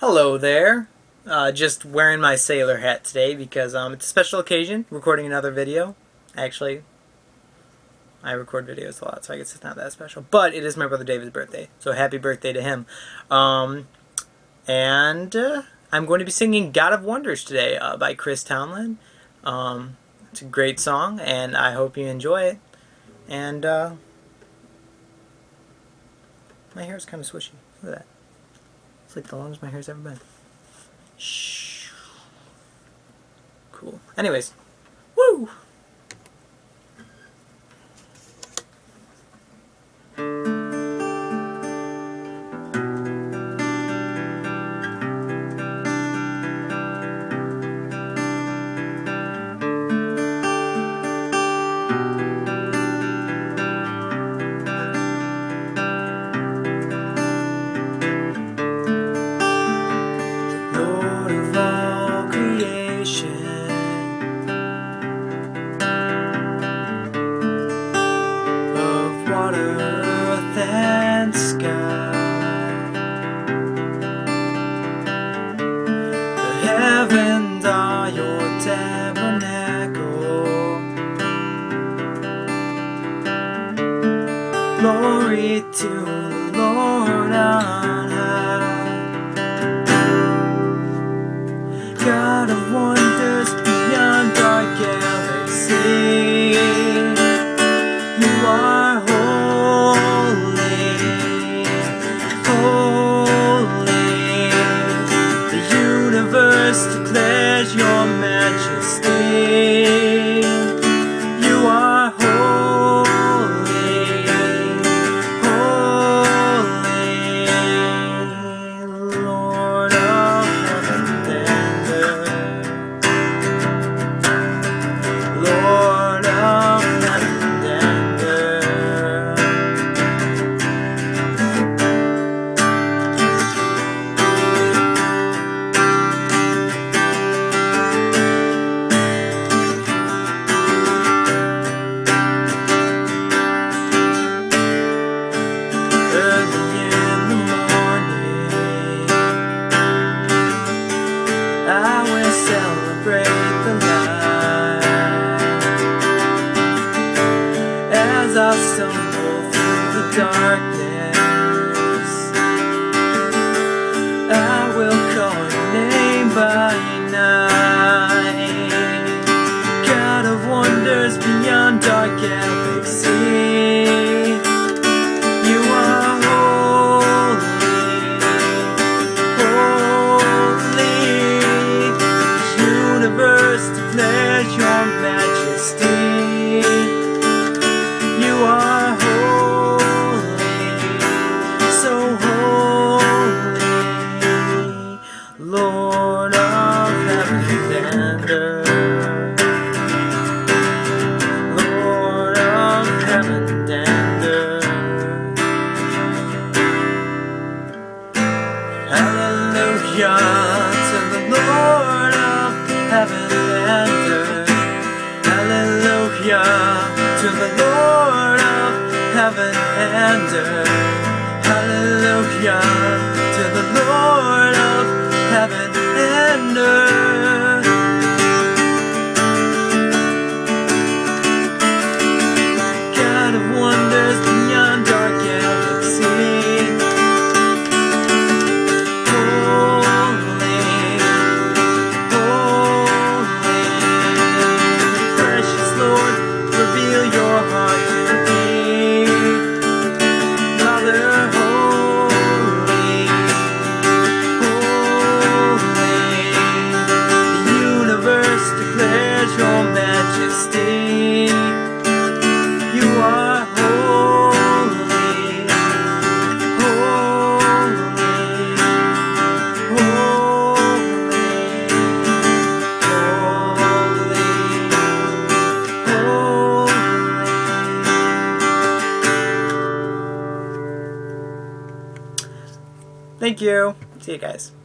Hello there. Uh, just wearing my sailor hat today because um, it's a special occasion, recording another video. Actually, I record videos a lot, so I guess it's not that special. But it is my brother David's birthday, so happy birthday to him. Um, and uh, I'm going to be singing God of Wonders today uh, by Chris Tomlin. Um, it's a great song, and I hope you enjoy it. And uh, my hair is kind of swishy. Look at that. It's like the longest my hair's ever been. Shh. Cool. Anyways, and sky. The heavens are your tabernacle. Glory to the Lord universe declares your majesty. Darkness. I will call your name by night, God of wonders beyond our galaxy. Lord of heaven and earth. Lord of heaven and earth. Hallelujah to the Lord of heaven and earth. Hallelujah to the Lord of heaven and earth. Hallelujah and Thank you. See you guys.